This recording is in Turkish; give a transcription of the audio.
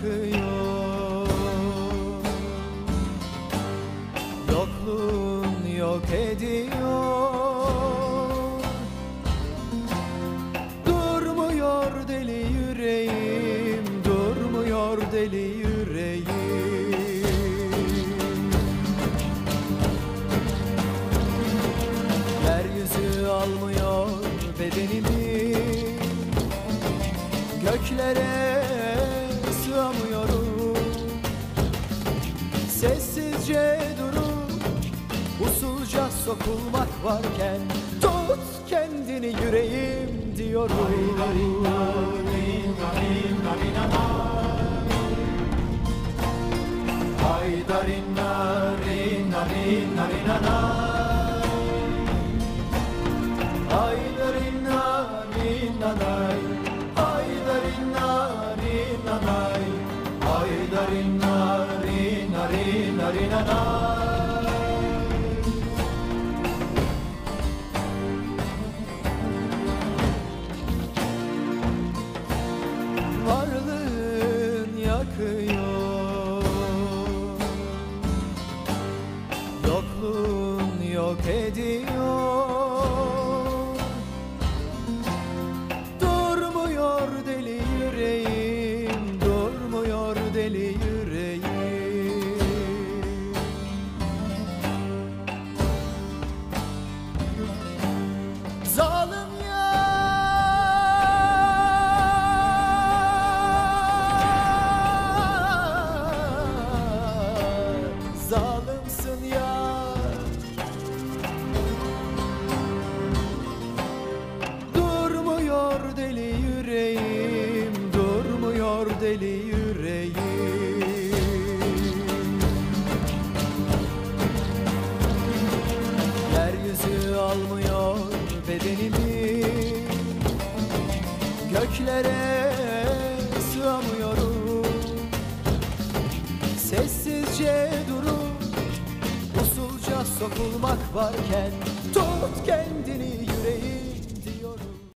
yakıyor Yokluğun yok ediyor. Durmuyor deli yüreğim Durmuyor deli yüreğim. Yeryüzü almıyor bedenimi. Göklere Sessizce durup usulca sokulmak varken Tut kendini yüreğim diyorum Haydarina, rina, rina, rina, na. Varlığın yakıyor. Yokluğun yok ediyor. Durmuyor deli yüreğim Durmuyor deli yüreğim Durmuyor deli yüreğim Durmuyor deli yüreğim. Yeryüzü almıyor bedenimi Göklere sığamıyorum. Sessizce durup usulca sokulmak varken Tut kendini